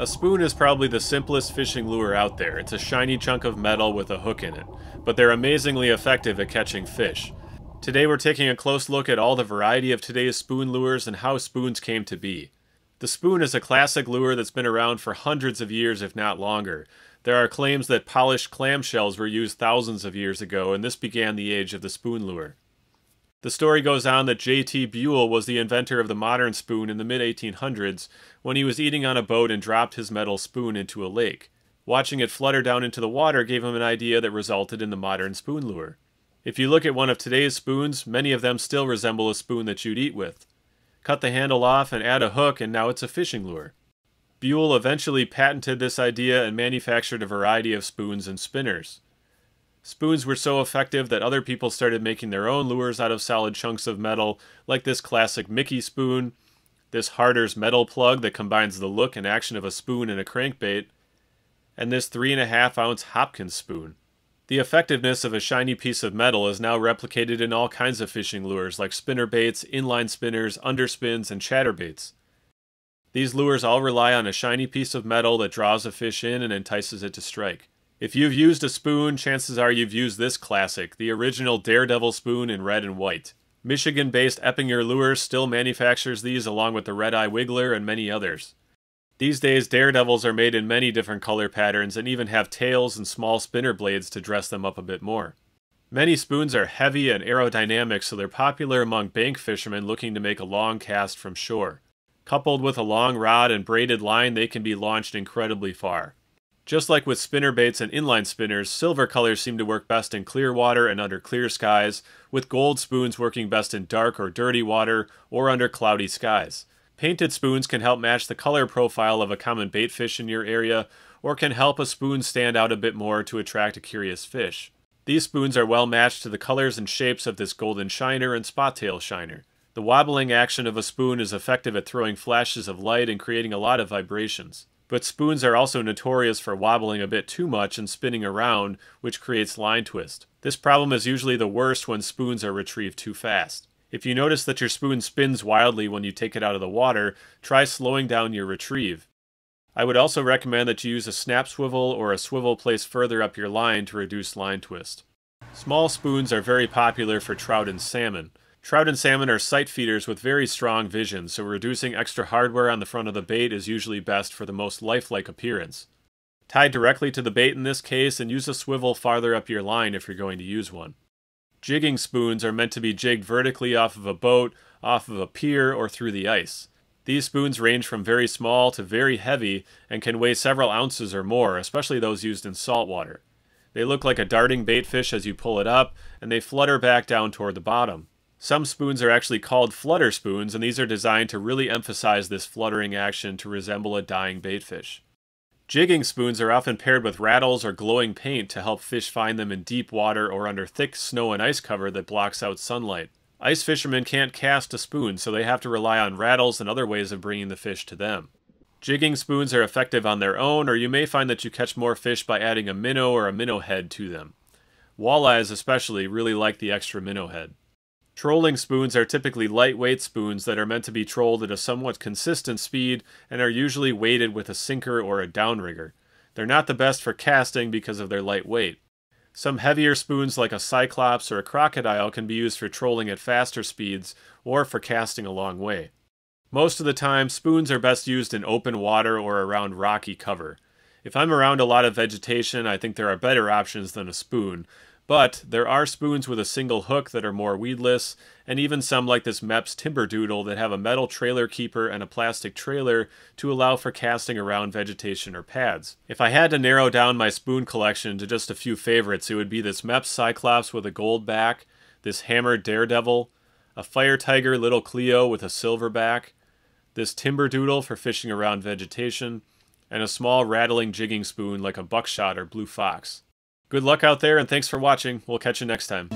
A spoon is probably the simplest fishing lure out there. It's a shiny chunk of metal with a hook in it, but they're amazingly effective at catching fish. Today we're taking a close look at all the variety of today's spoon lures and how spoons came to be. The spoon is a classic lure that's been around for hundreds of years, if not longer. There are claims that polished clamshells were used thousands of years ago, and this began the age of the spoon lure. The story goes on that J.T. Buel was the inventor of the modern spoon in the mid 1800s when he was eating on a boat and dropped his metal spoon into a lake. Watching it flutter down into the water gave him an idea that resulted in the modern spoon lure. If you look at one of today's spoons, many of them still resemble a spoon that you'd eat with. Cut the handle off and add a hook, and now it's a fishing lure. Buel eventually patented this idea and manufactured a variety of spoons and spinners. Spoons were so effective that other people started making their own lures out of solid chunks of metal, like this classic Mickey spoon, this Harder's metal plug that combines the look and action of a spoon and a crankbait, and this 3.5 ounce Hopkins spoon. The effectiveness of a shiny piece of metal is now replicated in all kinds of fishing lures like spinner baits, inline spinners, underspins, and chatterbaits. These lures all rely on a shiny piece of metal that draws a fish in and entices it to strike. If you've used a spoon, chances are you've used this classic, the original Daredevil spoon in red and white. Michigan based Eppinger Lures still manufactures these along with the Red Eye Wiggler and many others. These days, Daredevils are made in many different color patterns and even have tails and small spinner blades to dress them up a bit more. Many spoons are heavy and aerodynamic, so they're popular among bank fishermen looking to make a long cast from shore. Coupled with a long rod and braided line, they can be launched incredibly far. Just like with spinner baits and inline spinners, silver colors seem to work best in clear water and under clear skies, with gold spoons working best in dark or dirty water or under cloudy skies. Painted spoons can help match the color profile of a common bait fish in your area, or can help a spoon stand out a bit more to attract a curious fish. These spoons are well matched to the colors and shapes of this golden shiner and spot tail shiner. The wobbling action of a spoon is effective at throwing flashes of light and creating a lot of vibrations. But spoons are also notorious for wobbling a bit too much and spinning around, which creates line twist. This problem is usually the worst when spoons are retrieved too fast. If you notice that your spoon spins wildly when you take it out of the water, try slowing down your retrieve. I would also recommend that you use a snap swivel or a swivel placed further up your line to reduce line twist. Small spoons are very popular for trout and salmon. Trout and salmon are sight feeders with very strong vision, so reducing extra hardware on the front of the bait is usually best for the most lifelike appearance. Tie directly to the bait in this case and use a swivel farther up your line if you're going to use one. Jigging spoons are meant to be jigged vertically off of a boat, off of a pier, or through the ice. These spoons range from very small to very heavy and can weigh several ounces or more, especially those used in saltwater. They look like a darting bait fish as you pull it up, and they flutter back down toward the bottom. Some spoons are actually called flutter spoons, and these are designed to really emphasize this fluttering action to resemble a dying baitfish. Jigging spoons are often paired with rattles or glowing paint to help fish find them in deep water or under thick snow and ice cover that blocks out sunlight. Ice fishermen can't cast a spoon, so they have to rely on rattles and other ways of bringing the fish to them. Jigging spoons are effective on their own, or you may find that you catch more fish by adding a minnow or a minnow head to them. Walleyes, especially, really like the extra minnow head. Trolling spoons are typically lightweight spoons that are meant to be trolled at a somewhat consistent speed and are usually weighted with a sinker or a downrigger. They're not the best for casting because of their light weight. Some heavier spoons like a cyclops or a crocodile can be used for trolling at faster speeds or for casting a long way. Most of the time, spoons are best used in open water or around rocky cover. If I'm around a lot of vegetation, I think there are better options than a spoon, but there are spoons with a single hook that are more weedless, and even some like this Mepps Timber Doodle that have a metal trailer keeper and a plastic trailer to allow for casting around vegetation or pads. If I had to narrow down my spoon collection to just a few favorites, it would be this Mepps Syclops with a gold back, this Hammer Daredevil, a Fire Tiger Little Cleo with a silver back, this Timber Doodle for fishing around vegetation, and a small rattling jigging spoon like a buckshot or blue fox. Good luck out there, and thanks for watching. We'll catch you next time.